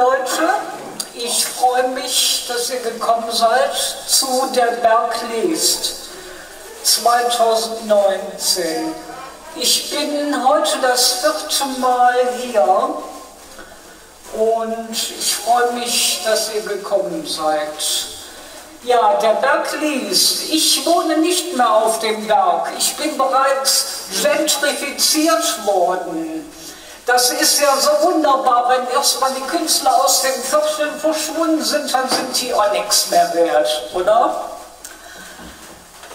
Leute, ich freue mich, dass ihr gekommen seid zu Der Berg liest 2019. Ich bin heute das vierte Mal hier und ich freue mich, dass ihr gekommen seid. Ja, der Berg liest. Ich wohne nicht mehr auf dem Berg. Ich bin bereits gentrifiziert worden. Das ist ja so wunderbar, wenn erstmal die Künstler aus den Vierteln verschwunden sind, dann sind die auch nichts mehr wert, oder?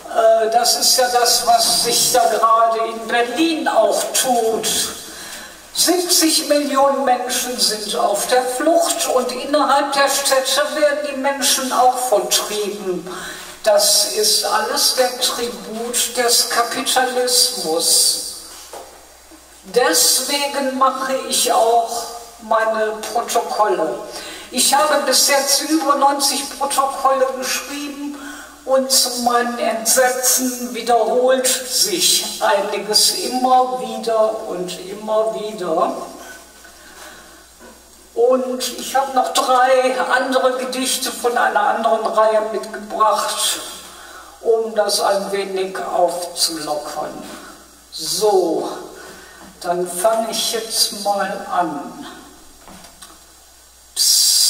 Äh, das ist ja das, was sich da gerade in Berlin auch tut. 70 Millionen Menschen sind auf der Flucht und innerhalb der Städte werden die Menschen auch vertrieben. Das ist alles der Tribut des Kapitalismus. Deswegen mache ich auch meine Protokolle. Ich habe bis jetzt über 90 Protokolle geschrieben und zu meinen Entsetzen wiederholt sich einiges immer wieder und immer wieder. Und ich habe noch drei andere Gedichte von einer anderen Reihe mitgebracht, um das ein wenig aufzulockern. So. Dann fange ich jetzt mal an. Psst,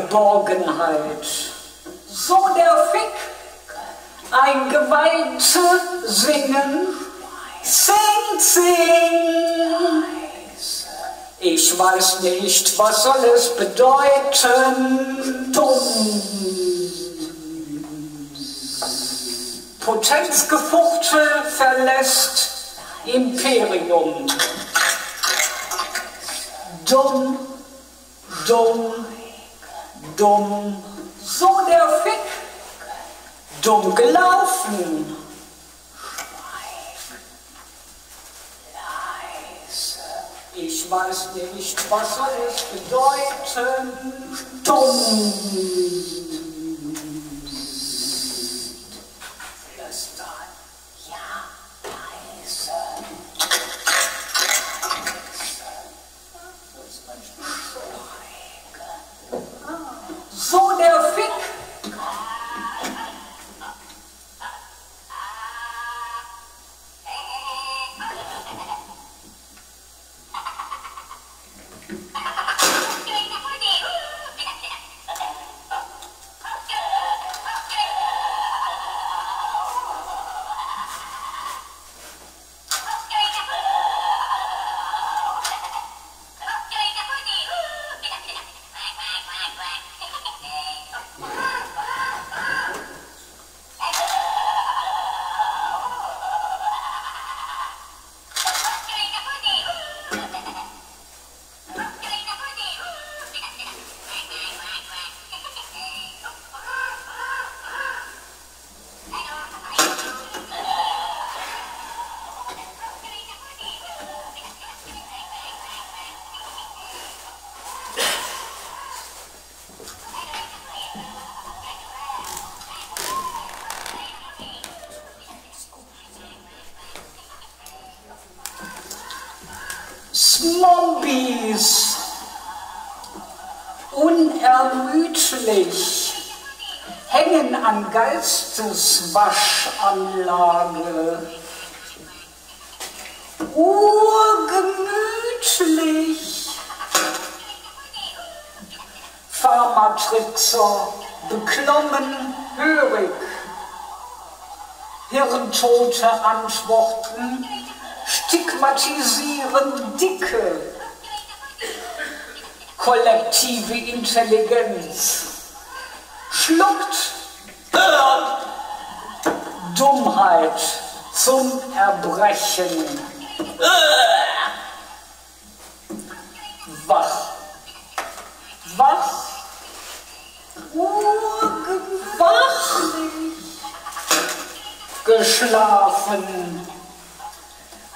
Geborgenheit. So der Fick, Eingeweihte singen, sing, sing. Ich weiß nicht, was soll es bedeuten, dumm. Potenzgefuchtel verlässt Imperium. Dumm, dumm, dumm. So der Fick, dumm gelaufen. Ich weiß nicht, was soll es bedeuten, dumm. Zombies, unermüdlich, hängen an Geisteswaschanlage. Urgemütlich, Pharmatrixer, beklommen, hörig, hirntote Antworten, stigmatisieren Dicke, kollektive Intelligenz, schluckt Dummheit zum Erbrechen. Wach, wach, wach, geschlafen,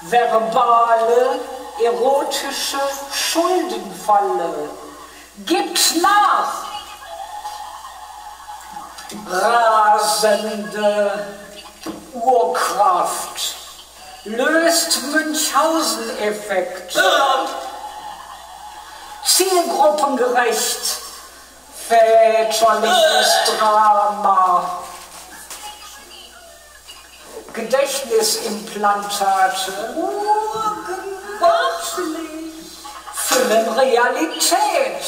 verbale, erotische Schuldenfalle, gibt nach, rasende Urkraft, löst Münchhausen-Effekt, zielgruppengerecht, väterliches Drama, Gedächtnisimplantate, füllen Realität.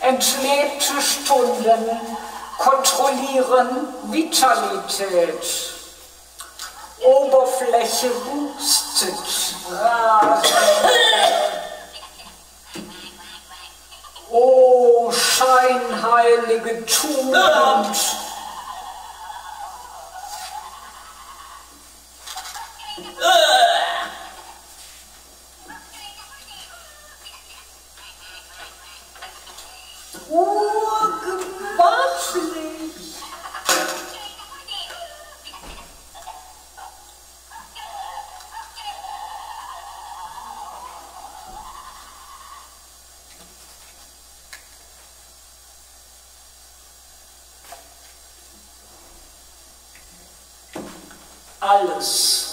Entlebte Stunden kontrollieren Vitalität. Oberfläche hustet, rasend. O scheinheilige Tugend, urgewachlich. Alles. Alles.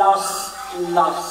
las, las.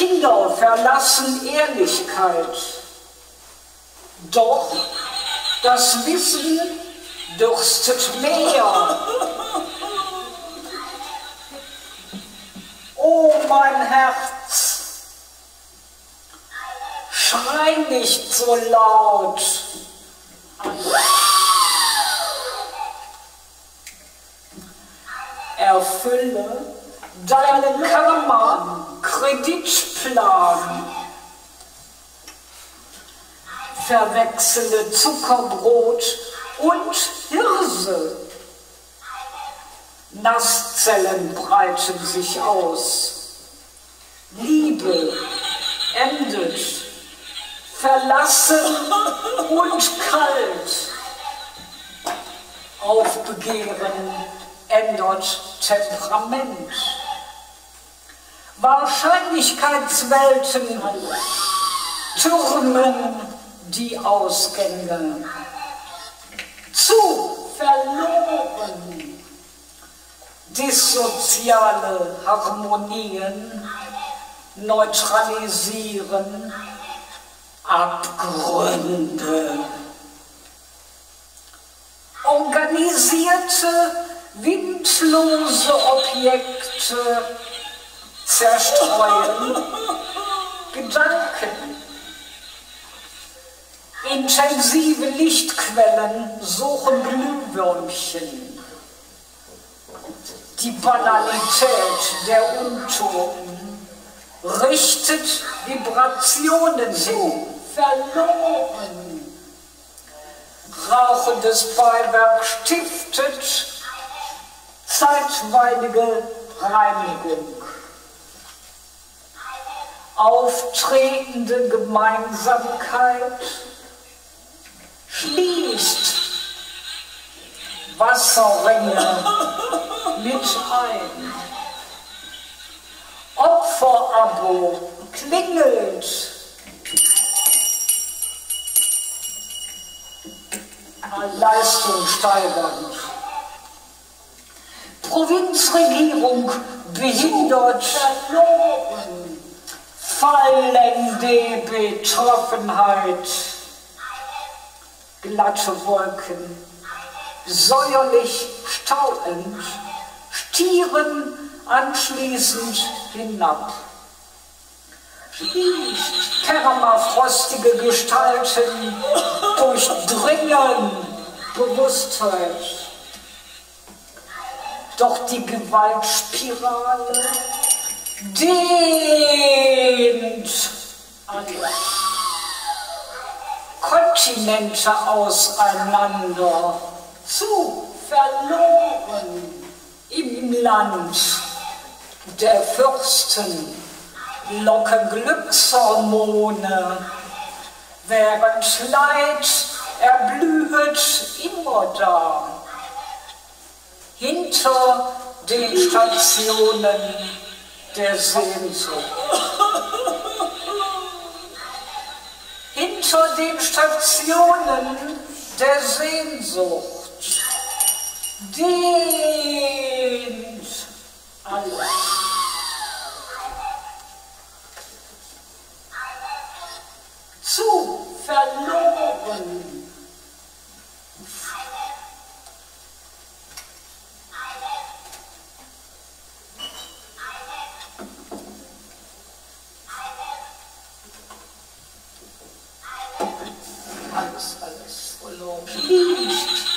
Kinder verlassen Ehrlichkeit. Doch das Wissen dürstet mehr. Oh mein Herz, schrei nicht so laut. Erfülle deinen Karma-Kreditplan. Verwechsele Zuckerbrot und Hirse. Nasszellen breiten sich aus. Liebe endet, verlassen und kalt. Aufbegehren ändert Temperament. Wahrscheinlichkeitswelten türmen die Ausgänge. Zu verloren dissoziale Harmonien neutralisieren Abgründe. Organisierte, windlose Objekte zerstreuen Gedanken. Intensive Lichtquellen suchen Glühwürmchen. Die Banalität der Untoten richtet Vibrationen zu, verloren. Rauchendes Beiwerk stiftet zeitweilige Reinigung. Auftretende Gemeinsamkeit schließt Wasserringe mit ein. Opferabo klingelt. Leistung steigernd. Provinzregierung behindert verloren. Fallende Betroffenheit. Glatte Wolken. Säuerlich stauend. Stieren anschließend hinab. Riecht permafrostige Gestalten durchdringen Bewusstheit. Doch die Gewaltspirale dehnt alles. Kontinente auseinander, zu verloren im Land der Fürsten locken Glückshormone, während Leid erblühet immer da. Hinter den Stationen der Sehnsucht. Hinter den Stationen der Sehnsucht dehnt alles. Zu verloren. Boom!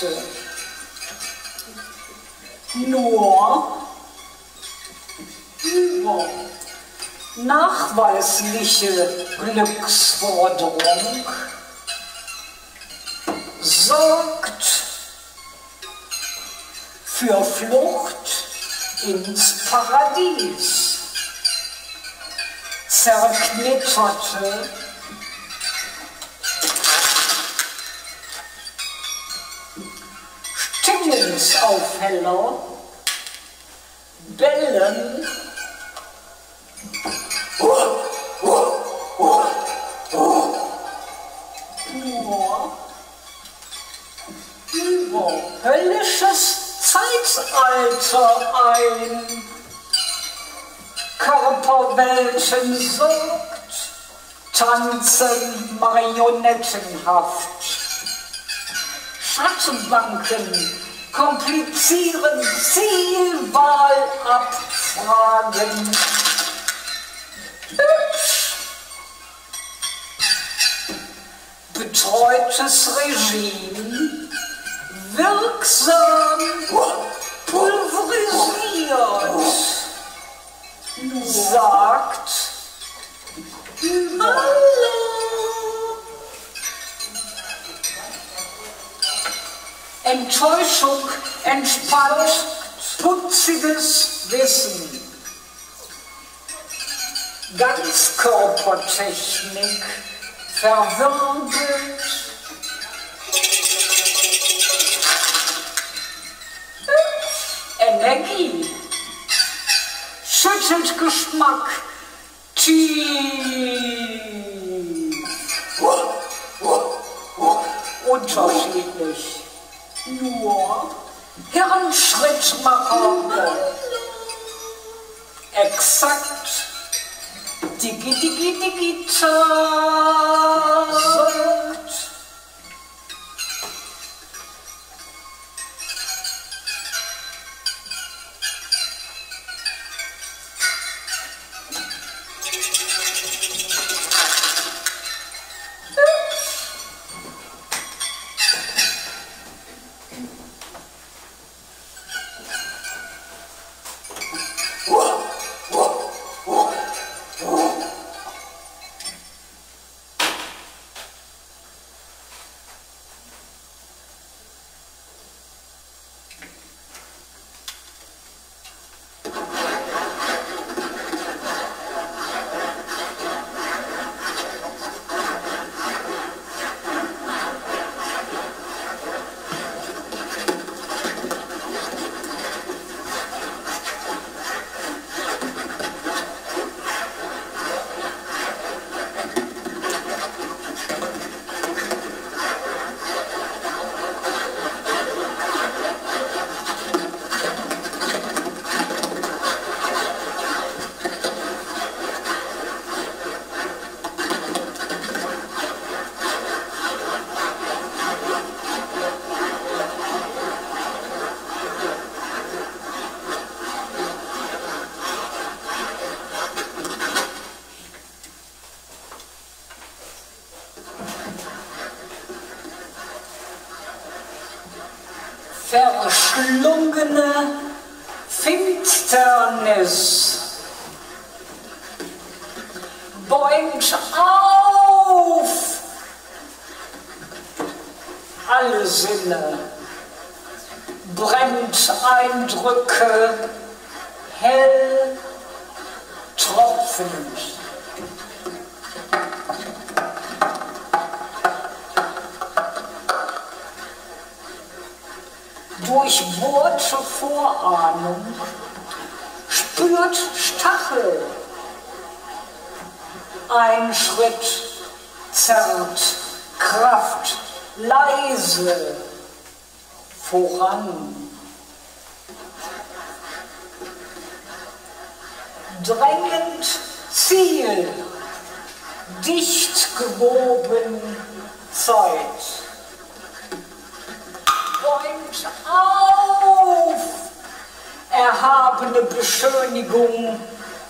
Zufriedenheitsbeauftragte. Nur über nachweisliche Glücksforderung sorgt für Flucht ins Paradies, zerknitterte Stimmensaufheller, Bellen, über höllisches Zeitalter ein. Körperwelten sorgt, tanzen marionettenhaft. Schattenbanken komplizieren Zielwahlabfragen. Betreutes Regime, wirksam pulverisiert, sagt Hallo. Enttäuschung entspannt putziges Wissen. Ganzkörpertechnik verwirbelt. Energie schüttelt Geschmack tief. Unterschiedlich nur Hirnschrittmacher. Exakt. Digi, digi, digital.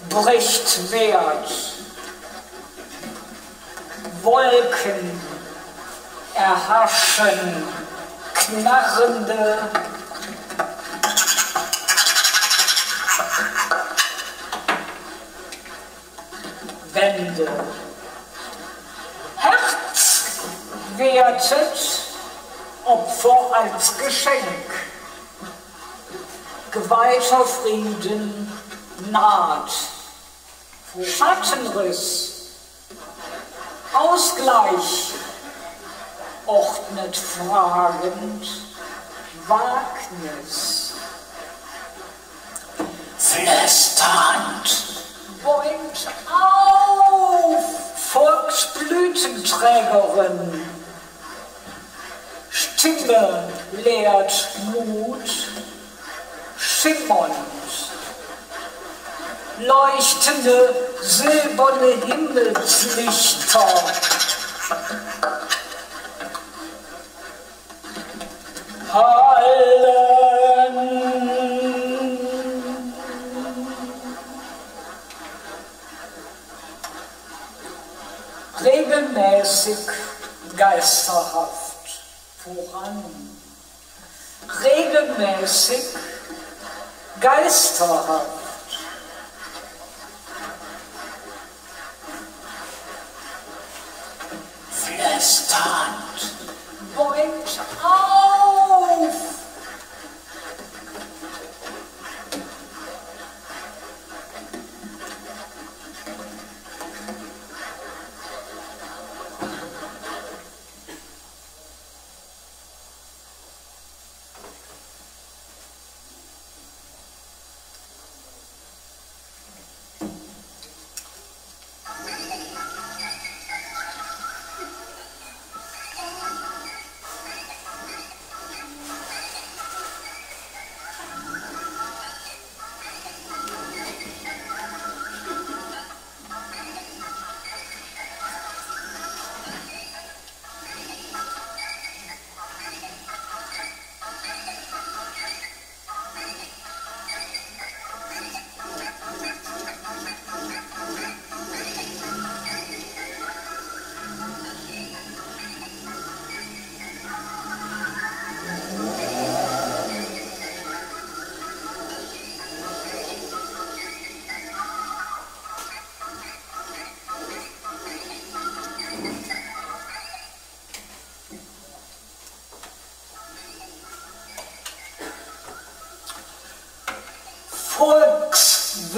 Bricht Wert. Wolken erhaschen knarrende Wände. Herz wertet Opfer als Geschenk. geweihter Frieden naht. Schattenriss, Ausgleich, ordnet fragend Wagnis. Flüsternd bäumt auf, Volksblütenträgerin. Stimme lehrt Mut, schimmernd. Leuchtende silberne Himmelslichter hallen. Regelmäßig geisterhaft voran. Regelmäßig geisterhaft. Flüsternd bäumt auf.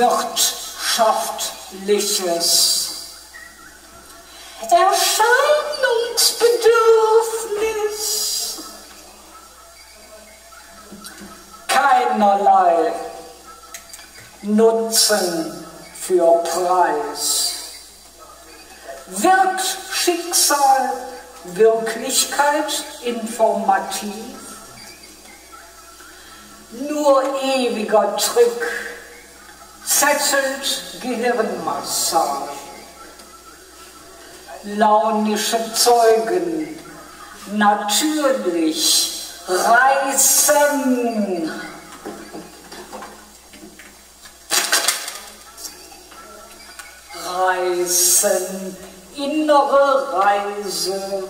Volkswirtschaftliches Erscheinungsbedürfnis. Keinerlei Nutzen für Preis. Wirkt Schicksal Wirklichkeit informativ? Nur ewiger Trick zettelt Gehirnmassage. Launische Zeugen, natürlich, reißen. Reißen, innere Reise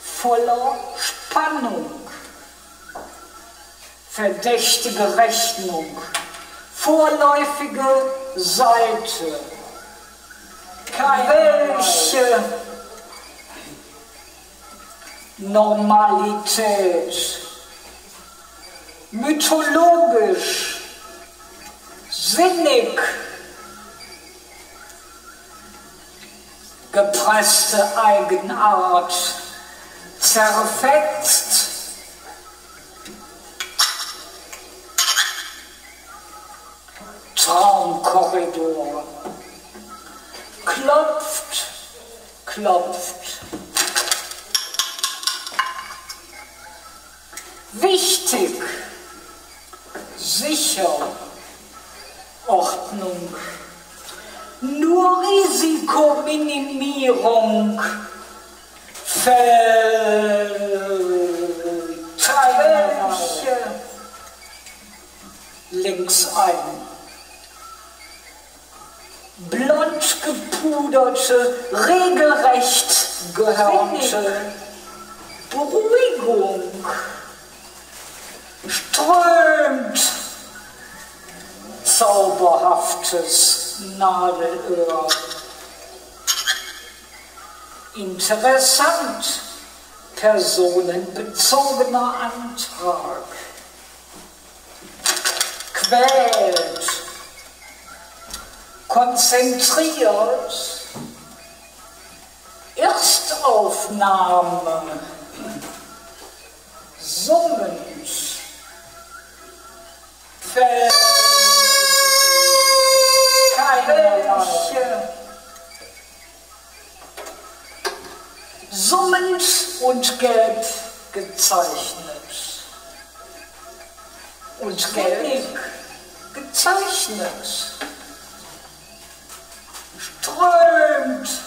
voller Spannung, verdächtige Rechnung vorläufige Seite. Welche Normalität, mythologisch, sinnig, gepresste Eigenart, zerfetzt, Traumkorridor. Klopft, klopft. Wichtig, sicher, Ordnung. Nur Risikominimierung. Verteilung. Links ein blond gepuderte, regelrecht gehörnte Beruhigung strömt zauberhaftes Nadelöhr. Interessant, personenbezogener Antrag. quält, konzentriert, Erstaufnahme, summend, fällt keinerlei. Summend und gelb gezeichnet. Und gelb gezeichnet, strömt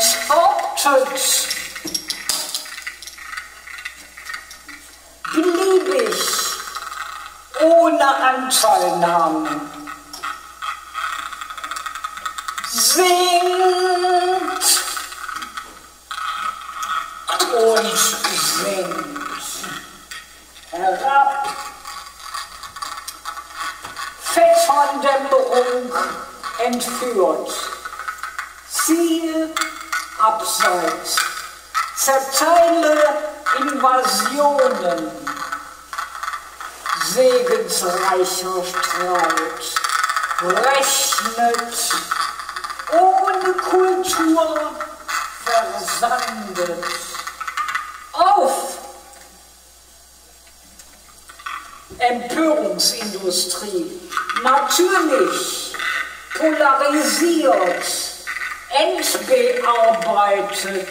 enthauptet. Beliebig, ohne Anteilnahme. Singt und singt herab. Fetthorndämmerung entführt. Ziel abseits. Zerteile Invasionen. Segensreicher Streit. Rechnet ohne Kultur versandet. Auf! Empörungsindustrie. Natürlich polarisiert entbearbeitet,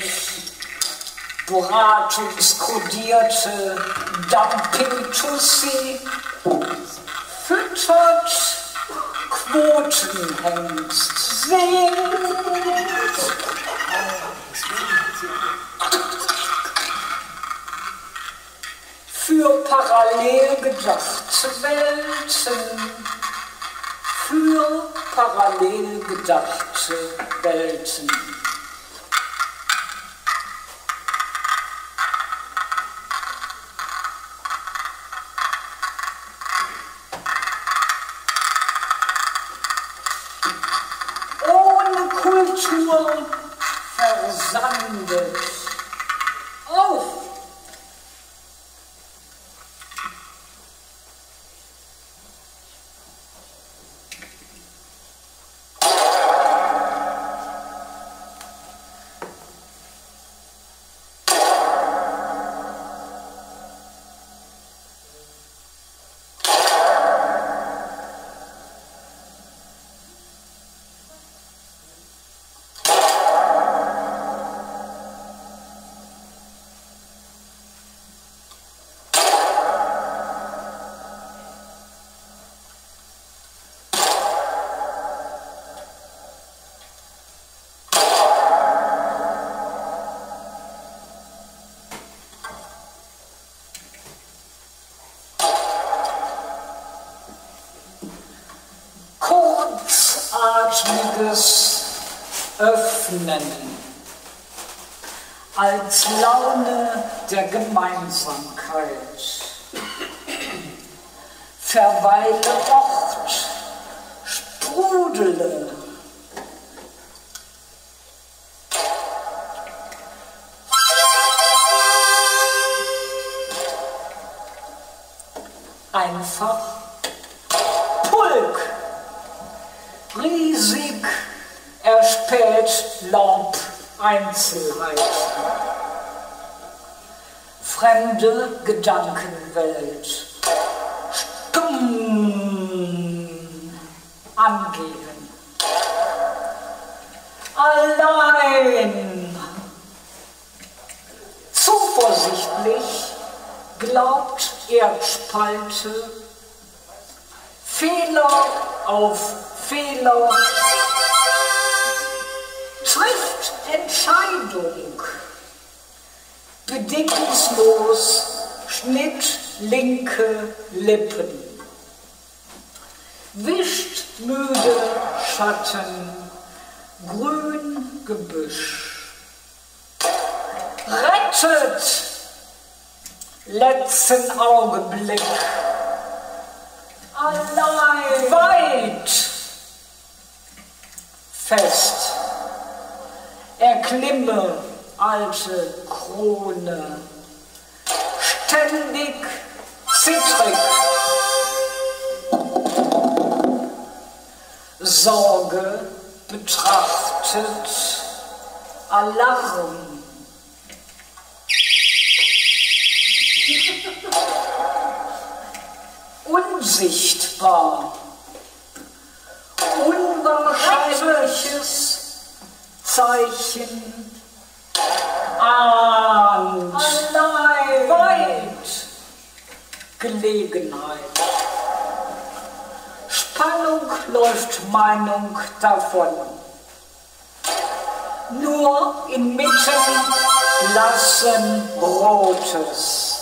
beratungskodierte Dumping-Tussi füttert Quotenhengst, singt. Für parallel gedachte Welten, für parallel gedachte Welten. Geistliches Öffnen als Laune der Gemeinsamkeit. Verweile Ort, sprudele. Einfach Laub Einzelheiten. Fremde Gedankenwelt. Weit fest erklimme alte Krone, ständig zittrig. Sorge betrachtet, Alarm. Unsichtbar, unwahrscheinliches Zeichen ahnt. Allein. Weit. Gelegenheit. Spannung läuft Meinung davon. Nur inmitten lassen Rotes.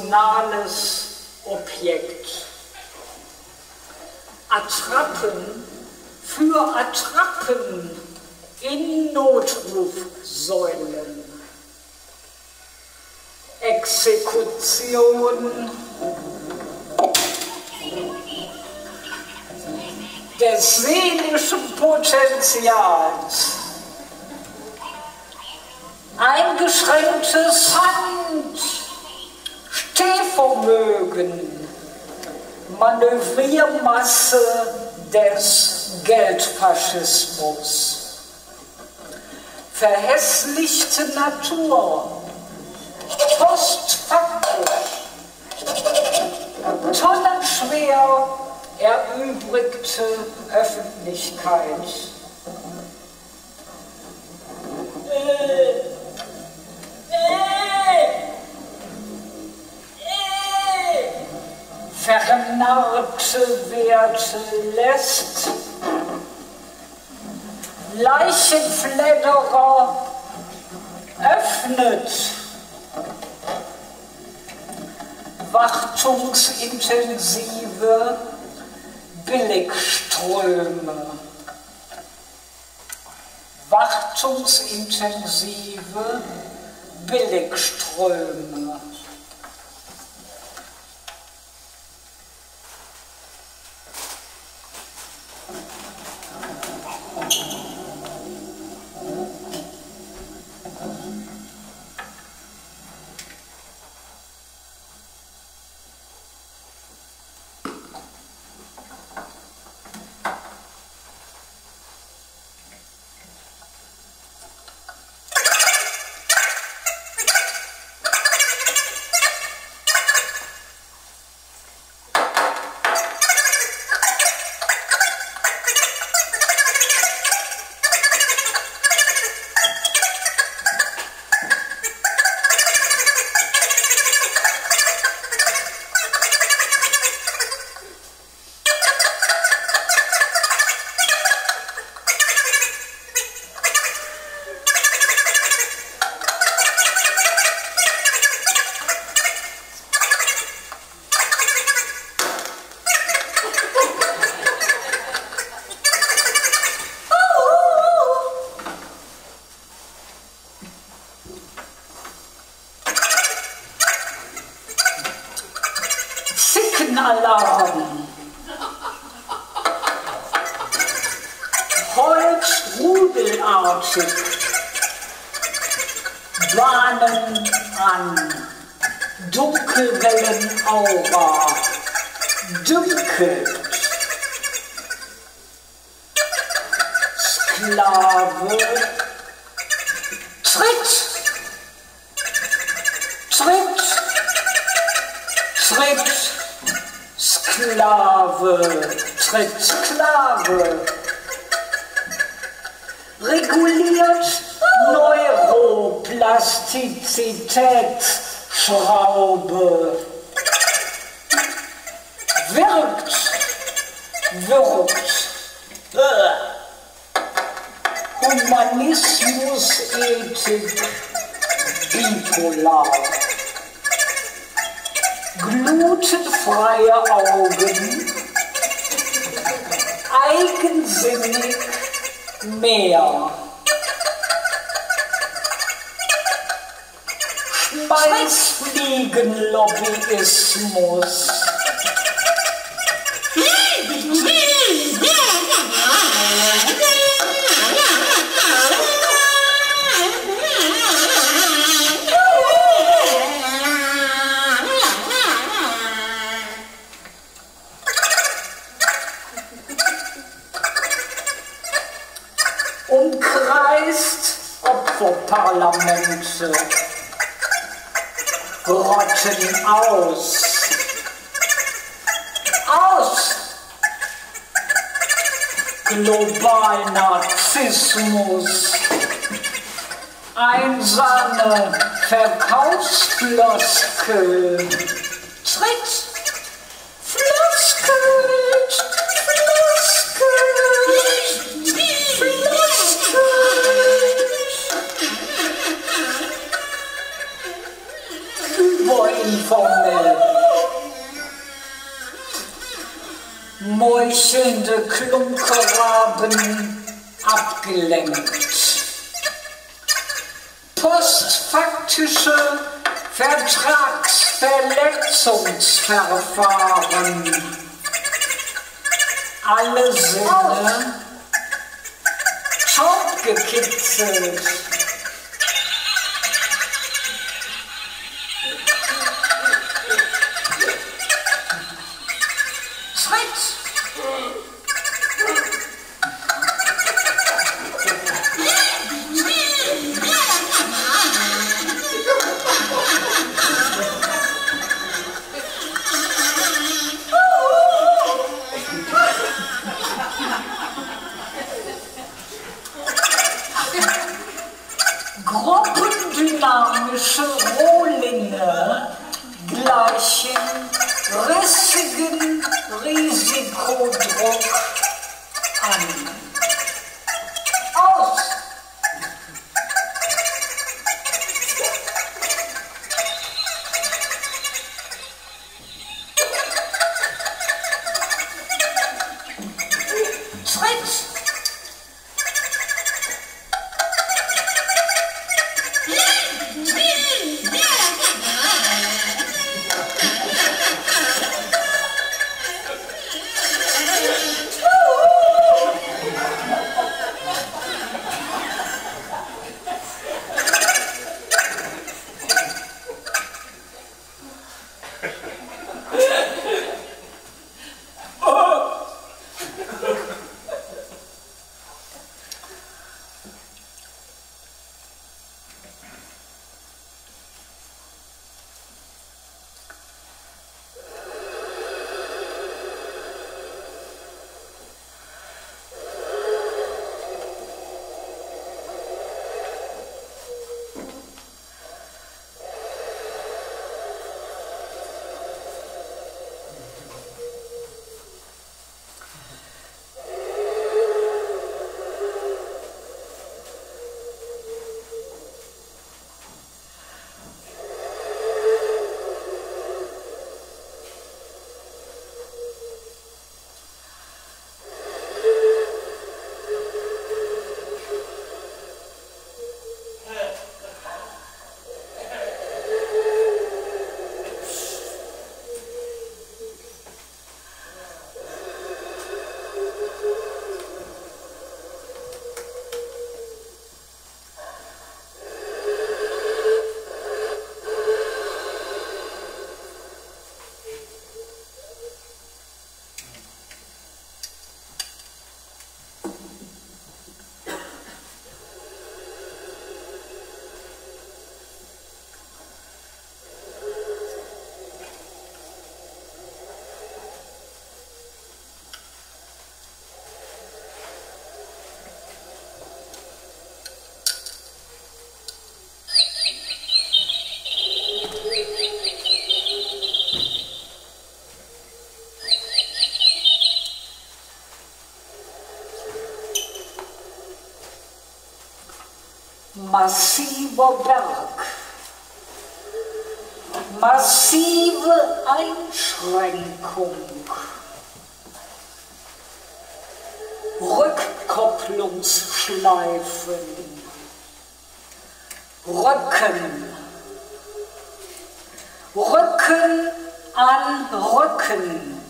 Emotionales Objekt. Attrappen für Attrappen in Notrufsäulen. Exekution des seelischen Potenzials. Eingeschränktes Hand, Stehvermögen, Manövriermasse des Geldfaschismus. Verhässlichte Natur, postfaktisch, tonnenschwer erübrigte Öffentlichkeit. Äh, äh, vernarrte Werte lässt Leichenfledderer öffnet wartungsintensive Billigströme. Wartungsintensive Billigströme. Umkreist Opferparlamente, rotten aus. Aus! Globalnarzissmus, einsame Verkaufsfloskel, abgelenkt. Postfaktische Vertragsverletzungsverfahren. Alle Sinne totgekitzelt. Massiver Berg, massive Einschränkung, Rückkopplungsschleifen, Rücken, Rücken an Rücken,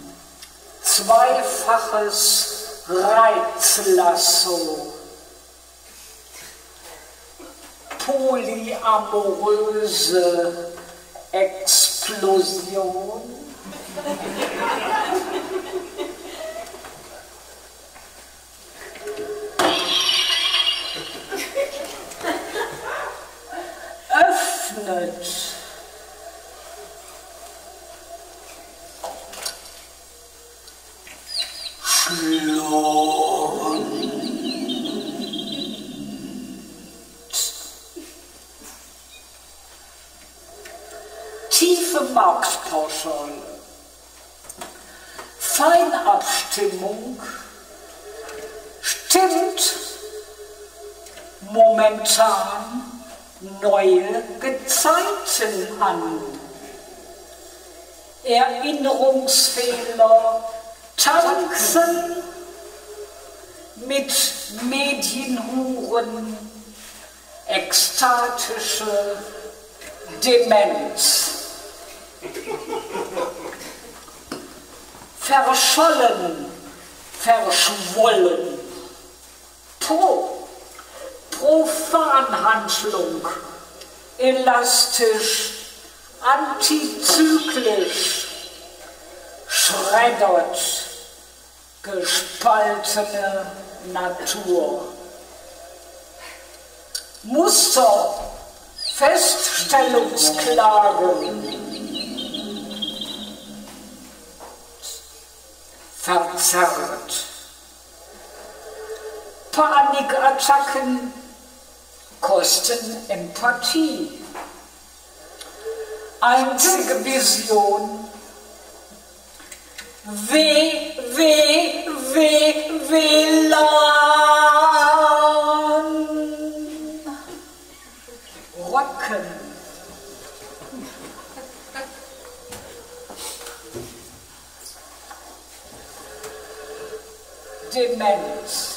zweifaches Reizlasso polyamoröse Explosion. Öffnet Feinabstimmung stimmt momentan neue Gezeiten an. Erinnerungsfehler Tanzen mit Medienhuren, ekstatische Demenz. Verschollen, verschwollen, Pro, Profanhandlung, elastisch, antizyklisch, schreddert, gespaltene Natur. Muster, Feststellungsklage, verzerrt. Panikattacken kosten Empathie. Einzige Vision. Weh, weh, weh, WLAN. Demenz.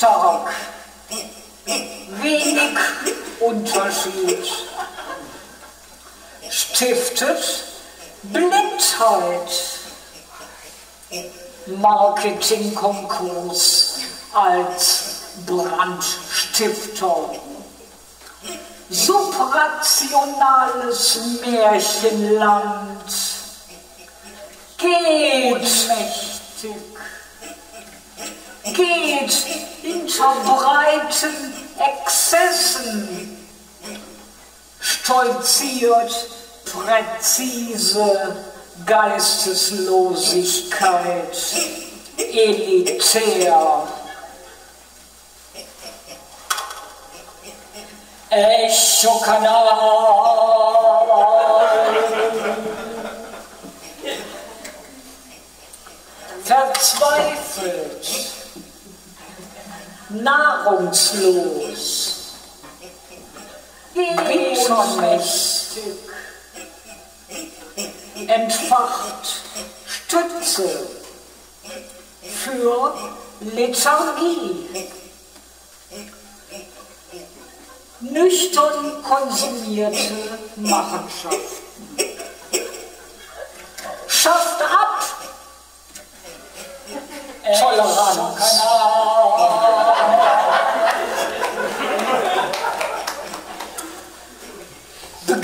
Finanzstark wenig Unterschied. Stiftet Blindheit. Marketingkonkurs als Brandstifter. Subrationales Märchenland. Geht mächtig geht hinter breiten Exzessen, stolziert präzise Geisteslosigkeit, elitär. Echo-Kanal. Verzweifelt nahrungslos, bittermächtig, entfacht Stütze für Lethargie. Nüchtern konsumierte Machenschaften. Schafft ab! Toleranz.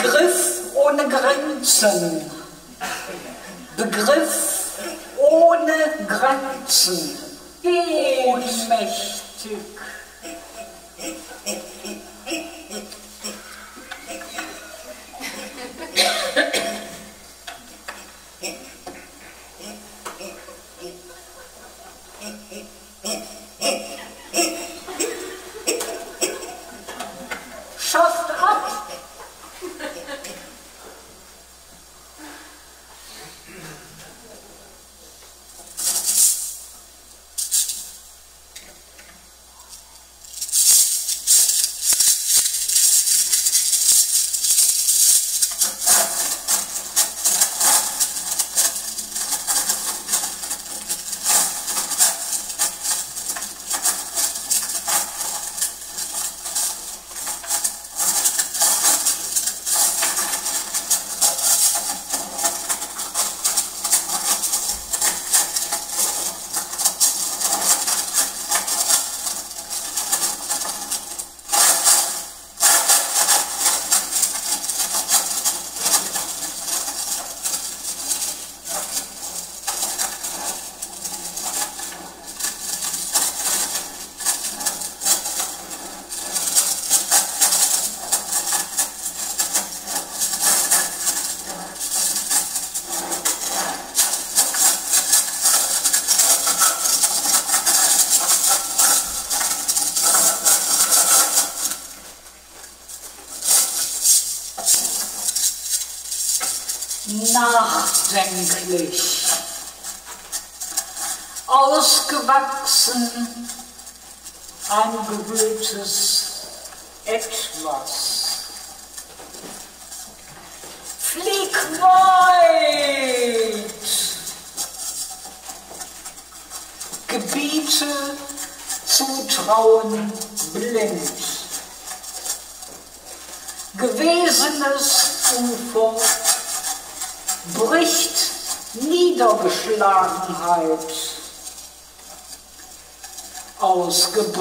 Begriff ohne Grenzen. Begriff ohne Grenzen. Ohnmächtig. Schafft ab!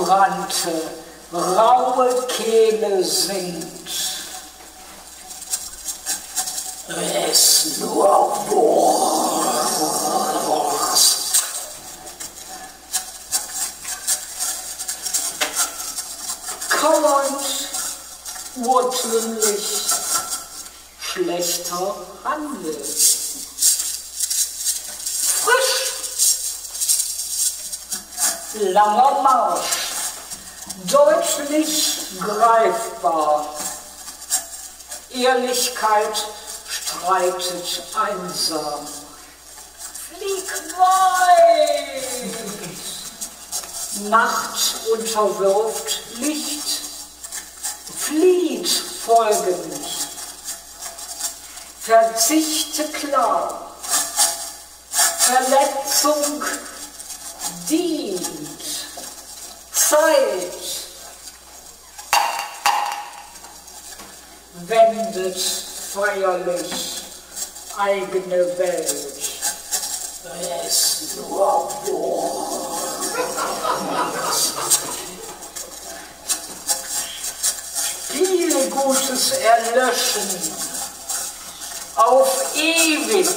Ausgebrannte, raue Kehle singt. Es nur Wurst. Kauernd, urtümlich, schlechter Handel. Frisch, langer Marsch, deutlich greifbar. Ehrlichkeit streitet einsam. Flieg weit! Nacht unterwirft Licht, flieht folgend, verzichte klar, Verletzung dient, Zeit wendet feierlich eigene Welt. Es nur Viel Gutes erlöschen, auf ewig,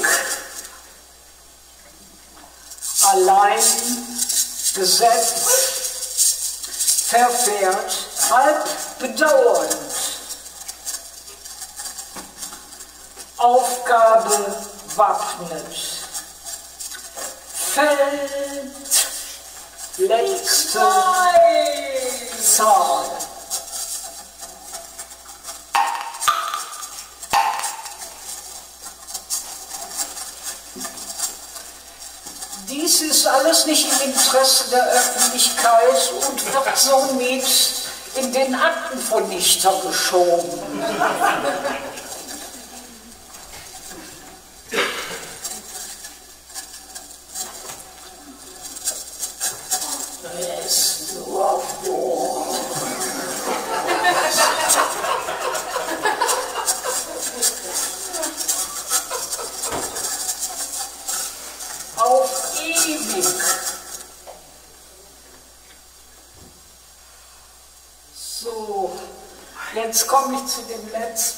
allein gesetzt, verfährt, halb bedauernd. Aufgabe wappnet. Fällt letzte Zahl. Dies ist alles nicht im Interesse der Öffentlichkeit und wird somit in den Aktenvernichter geschoben. Es nur Auf ewig. So, jetzt komme ich zu dem letzten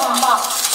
Ja, ja, das